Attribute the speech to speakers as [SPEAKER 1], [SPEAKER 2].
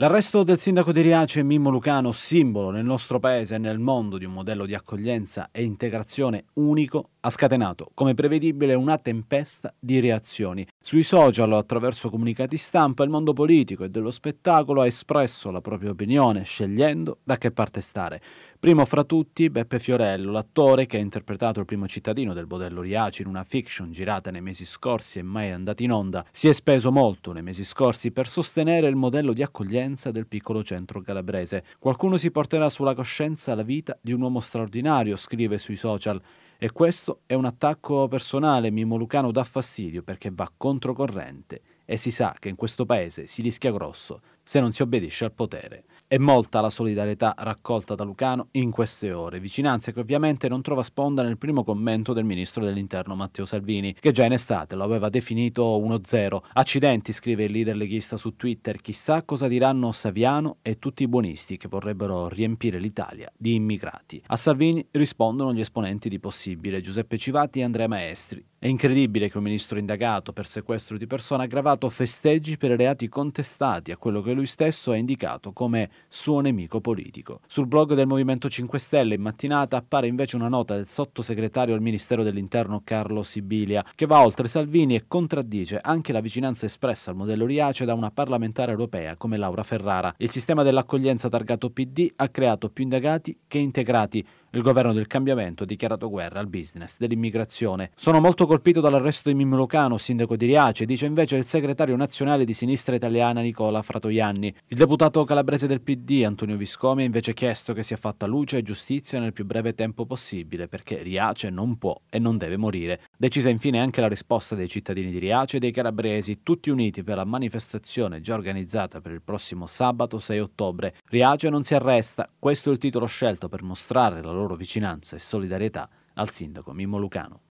[SPEAKER 1] L'arresto del sindaco di Riace Mimmo Lucano, simbolo nel nostro paese e nel mondo di un modello di accoglienza e integrazione unico, ha scatenato, come prevedibile, una tempesta di reazioni. Sui social, attraverso comunicati stampa, il mondo politico e dello spettacolo ha espresso la propria opinione, scegliendo da che parte stare. Primo fra tutti Beppe Fiorello, l'attore che ha interpretato il primo cittadino del modello Riaci in una fiction girata nei mesi scorsi e mai andata in onda, si è speso molto nei mesi scorsi per sostenere il modello di accoglienza del piccolo centro calabrese. Qualcuno si porterà sulla coscienza la vita di un uomo straordinario, scrive sui social. E questo è un attacco personale, Mimo Lucano dà fastidio perché va controcorrente e si sa che in questo paese si rischia grosso se non si obbedisce al potere. È molta la solidarietà raccolta da Lucano in queste ore, vicinanza che ovviamente non trova sponda nel primo commento del ministro dell'interno Matteo Salvini, che già in estate lo aveva definito 1-0. Accidenti, scrive il leader leghista su Twitter, chissà cosa diranno Saviano e tutti i buonisti che vorrebbero riempire l'Italia di immigrati. A Salvini rispondono gli esponenti di Possibile, Giuseppe Civati e Andrea Maestri. È incredibile che un ministro indagato per sequestro di persona aggravato festeggi per reati contestati a quello che lui stesso ha indicato come suo nemico politico. Sul blog del Movimento 5 Stelle in mattinata appare invece una nota del sottosegretario al Ministero dell'Interno Carlo Sibilia che va oltre Salvini e contraddice anche la vicinanza espressa al modello Riace da una parlamentare europea come Laura Ferrara. Il sistema dell'accoglienza targato PD ha creato più indagati che integrati il governo del cambiamento ha dichiarato guerra al business dell'immigrazione. Sono molto colpito dall'arresto di Mimmo Lucano, sindaco di Riace, dice invece il segretario nazionale di sinistra italiana Nicola Fratoianni. Il deputato calabrese del PD, Antonio Viscomi, ha invece chiesto che sia fatta luce e giustizia nel più breve tempo possibile, perché Riace non può e non deve morire. Decisa infine anche la risposta dei cittadini di Riace e dei calabresi, tutti uniti per la manifestazione già organizzata per il prossimo sabato 6 ottobre. Riace non si arresta, questo è il titolo scelto per mostrare la loro vicinanza e solidarietà al sindaco Mimmo Lucano.